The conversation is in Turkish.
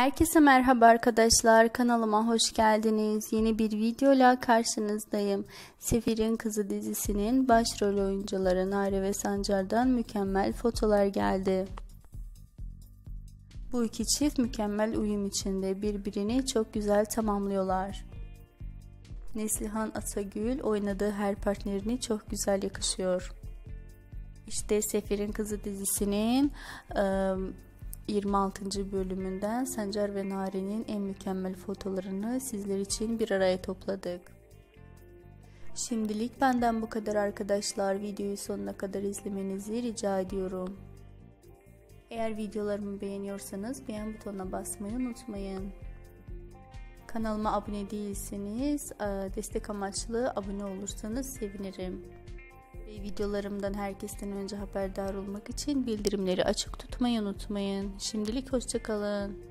Herkese merhaba arkadaşlar kanalıma hoş geldiniz. Yeni bir videoyla karşınızdayım. Sefir'in Kızı dizisinin başrol oyuncuları Nare ve Sancar'dan mükemmel fotolar geldi. Bu iki çift mükemmel uyum içinde birbirini çok güzel tamamlıyorlar. Neslihan Atagül oynadığı her partnerini çok güzel yakışıyor. İşte Sefir'in Kızı dizisinin 26. bölümünden Sancar ve Nari'nin en mükemmel fotolarını sizler için bir araya topladık. Şimdilik benden bu kadar arkadaşlar. Videoyu sonuna kadar izlemenizi rica ediyorum. Eğer videolarımı beğeniyorsanız beğen butonuna basmayı unutmayın. Kanalıma abone değilseniz destek amaçlı abone olursanız sevinirim. Videolarımdan herkesten önce haberdar olmak için bildirimleri açık tutmayı unutmayın. Şimdilik hoşçakalın.